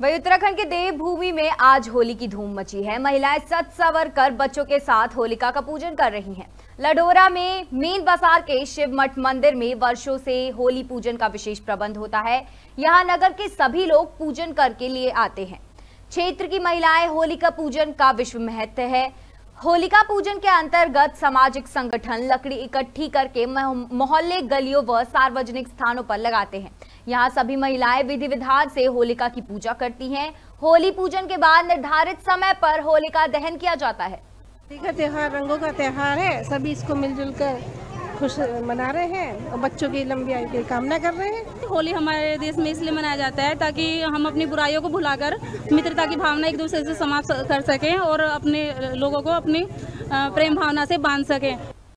वही उत्तराखंड के देवभूमि में आज होली की धूम मची है। महिलाएँ सत सवर कर बच्चों के साथ होलिका का पूजन कर रही हैं। लडोरा में मेन बाज़ार के शिव मठ मंदिर में वर्षों से होली पूजन का विशेष प्रबंध होता है। यहाँ नगर के सभी लोग पूजन करके लिए आते हैं। क्षेत्र की महिलाएँ होली का पूजन का विश्व महत्व है। होलिका पूजन के अंतर्गत सामाजिक संगठन लकड़ी इकट्ठी करके मोहल्ले, गलियों व सार्वजनिक स्थानों पर लगाते हैं। यहाँ सभी महिलाएँ विधि विधान से होलिका की पूजा करती हैं। होली पूजन के बाद निर्धारित समय पर होलिका दहन किया जाता है। का त्योहार, रंगों का त्यौहार है। सभी इसको मिलजुल कर खुश मना रहे हैं और बच्चों की लंबी आयु की कामना कर रहे हैं। होली हमारे देश में इसलिए मनाया जाता है ताकि हम अपनी बुराइयों को भुलाकर, मित्रता की भावना एक दूसरे से समाप्त कर सकें और अपने लोगों को अपनी प्रेम भावना से बाँध सकें।